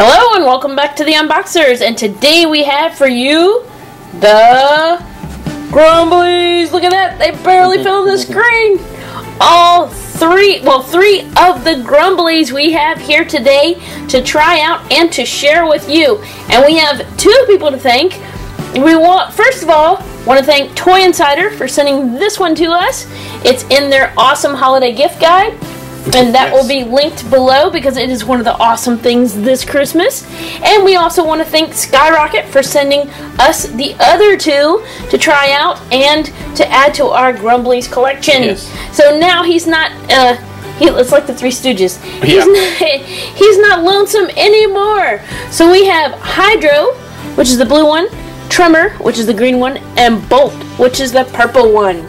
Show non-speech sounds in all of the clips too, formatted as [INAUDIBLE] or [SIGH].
Hello and welcome back to the Unboxers, and today we have for you the Grumblies. Look at that, they barely mm-hmm. filled the mm-hmm. screen. All three, well, three of the Grumblies we have here today to try out and to share with you. And we have two people to thank. We want, first of all, want to thank Toy Insider for sending this one to us. It's in their awesome holiday gift guide and that Yes. will be linked below because it is one of the awesome things this Christmas. And we also want to thank Skyrocket for sending us the other two to try out and to add to our Grumblies collection. Yes. So now he's not. Uh, he, it's like the Three Stooges. He's, not, [LAUGHS] he's not lonesome anymore. So we have Hydro, which is the blue one, Tremor, which is the green one, and Bolt, which is the purple one.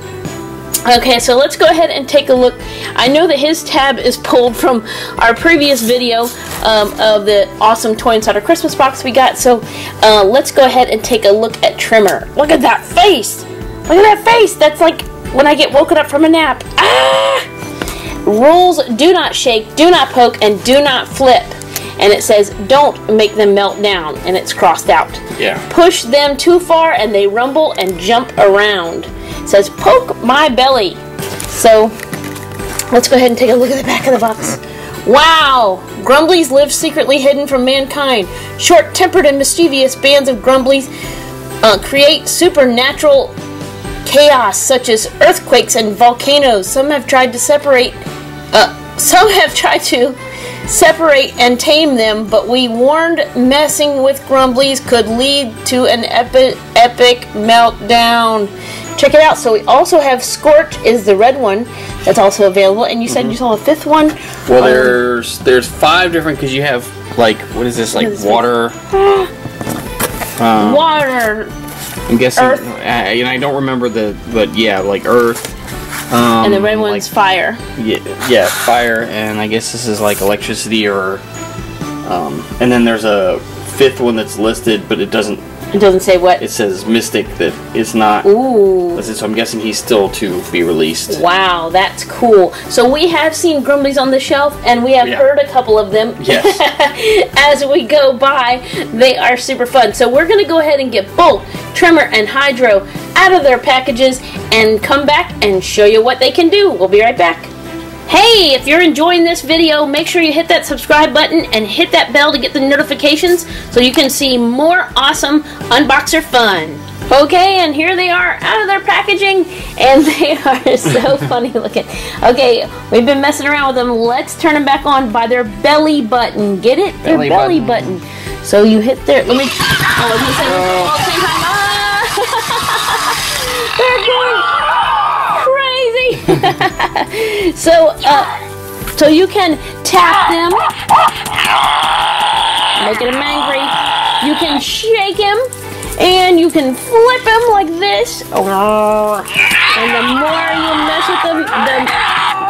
Okay, so let's go ahead and take a look. I know that his tab is pulled from our previous video um, of the awesome Toy Insider Christmas box we got. So uh, let's go ahead and take a look at Tremor. Look at that face! Look at that face! That's like when I get woken up from a nap. Ah! Rules do not shake, do not poke, and do not flip. And it says, don't make them melt down, and it's crossed out. Yeah. Push them too far and they rumble and jump around. It says poke my belly. So let's go ahead and take a look at the back of the box. Wow! Grumblies live secretly hidden from mankind. Short tempered and mischievous bands of Grumblies uh, create supernatural chaos such as earthquakes and volcanoes. Some have tried to separate uh, some have [LAUGHS] tried to separate and tame them, but we warned messing with Grumblies could lead to an epi- epic meltdown. Check it out. So we also have Scorch is the red one that's also available, and you said you saw a fifth one. Well, Um, there's there's five different because you have like what is this like is water? [GASPS] Um, water, I'm guessing. Earth. Uh, and I don't remember the, but yeah, like earth. Um, and the red like, one's fire. Yeah, yeah, fire, and I guess this is like electricity or. Um, and then there's a fifth one that's listed, but it doesn't. It doesn't say what. It says Mystic that is not Ooh. so I'm guessing he's still to be released. Wow, that's cool. So we have seen Grumblies on the shelf, and we have Yeah. heard a couple of them. Yes. [LAUGHS] As we go by, they are super fun. So we're gonna go ahead and get Bolt, Tremor, and Hydro out of their packages and come back and show you what they can do. We'll be right back. Hey, if you're enjoying this video, make sure you hit that subscribe button and hit that bell to get the notifications so you can see more awesome unboxer fun. Okay, and here they are out of their packaging, and [LAUGHS] they are so [LAUGHS] funny looking. Okay, we've been messing around with them. Let's turn them back on by their belly button. Get it? Their Belly belly button. So you hit their. Let me. Oh, let me so, uh, so you can tap them, making them angry. You can shake him, and you can flip him like this. And the more you mess with them, the,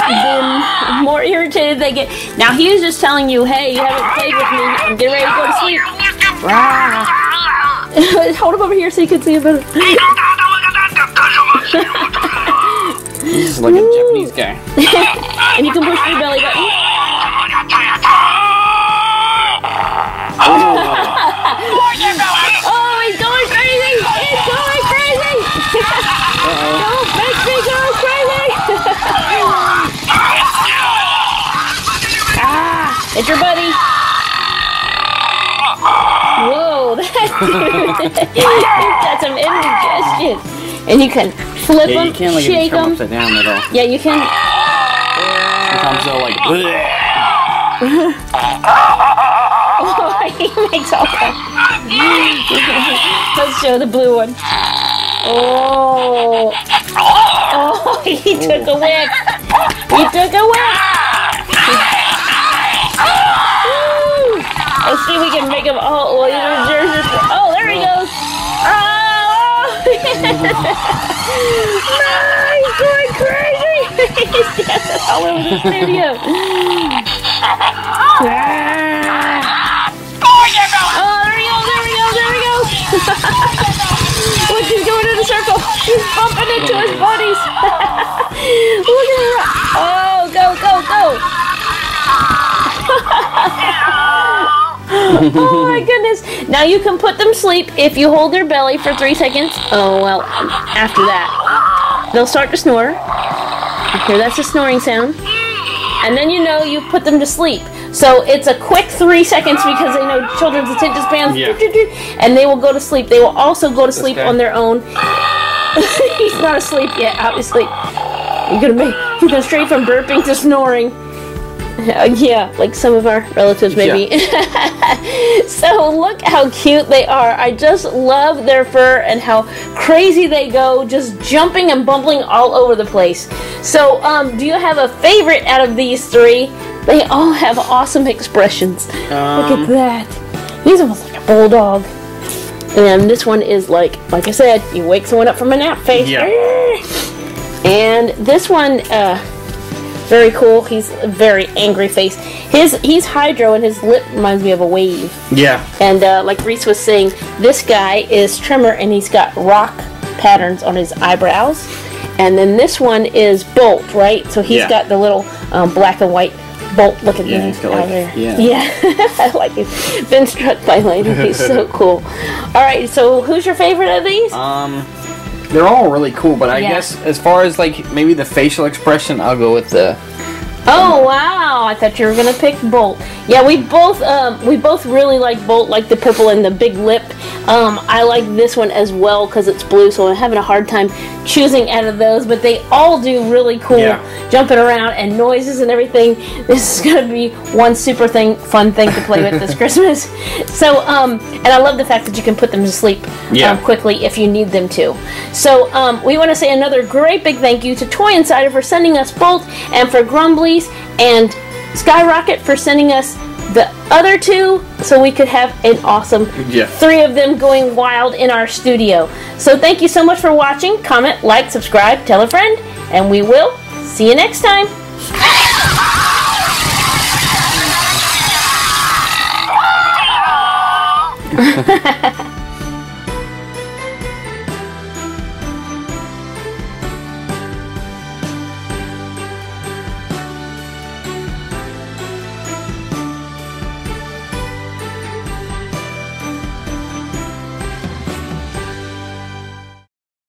the more irritated they get. Now he was just telling you, hey, you haven't played with me. I'm getting ready to go to sleep. [LAUGHS] Hold him over here so you can see him better. [LAUGHS] Is like a Japanese guy. [LAUGHS] and you can push your belly button. Oh, he's going crazy! He's going crazy! Don't make me go crazy! ah, it's your buddy. Whoa, [LAUGHS] that dude got some indigestion. And you can flip Yeah, them, you can't like shake them. upside down at all. Yeah, you can. Sometimes they'll like. [LAUGHS] he makes all that. [LAUGHS] Let's show the blue one. Oh. Oh, [LAUGHS] he took a whiff. He took a whiff. Let's see if we can make him. Oh, well, oh, there he goes. Oh. No, he's going crazy. [LAUGHS] he's all over the studio. Ah. Oh, there we go, there we go, there we go. [LAUGHS] Look, he's going in a circle. He's bumping into his buddies. Oh, go, go, go. my goodness. Now you can put them to sleep if you hold their belly for three seconds. Oh, well, after that, they'll start to snore. Here, that's a snoring sound. And then you know you put them to sleep. So it's a quick three seconds because they know children's attention spans, Yeah. and they will go to sleep. They will also go to sleep on their own. [LAUGHS] He's not asleep yet, obviously. You're gonna make you're gonna stray from burping to snoring. [LAUGHS] Uh, yeah, like some of our relatives maybe. [LAUGHS] so look how cute they are. I just love their fur and how crazy they go, just jumping and bumbling all over the place. So, um, do you have a favorite out of these three? They all have awesome expressions. look at Um, that. He's almost like a bulldog. And this one is like, like I said, you wake someone up from a nap face. Yeah. And this one, uh, very cool. He's a very angry face. His he's hydro and his lip reminds me of a wave. Yeah. And uh, like Reese was saying, this guy is Tremor and he's got rock patterns on his eyebrows. And then this one is Bolt, right? So he's Yeah. got the little um, black and white Bolt looking Yeah, thing he's got, out like- there. yeah. [LAUGHS] yeah. I like he's been struck by lightning. He's so [LAUGHS] cool. All right, so who's your favorite of these? Um, they're all really cool, but I Yeah. guess as far as like maybe the facial expression, I'll go with the. Oh wow! I thought you were gonna pick Bolt. Yeah, we both um, we both really like Bolt, like the purple and the big lip. Um, I like this one as well because it's blue, so I'm having a hard time choosing out of those. But they all do really cool Yeah. jumping around and noises and everything. This is gonna be one super thing, fun thing to play with this [LAUGHS] Christmas. So, um, and I love the fact that you can put them to sleep Yeah. um, quickly if you need them to. So um, we want to say another great big thank you to Toy Insider for sending us Bolt and for Grumblies and Skyrocket for sending us the other two so we could have an awesome Yeah. three of them going wild in our studio. So thank you so much for watching. Comment, like, subscribe, tell a friend, and we will see you next time. [LAUGHS]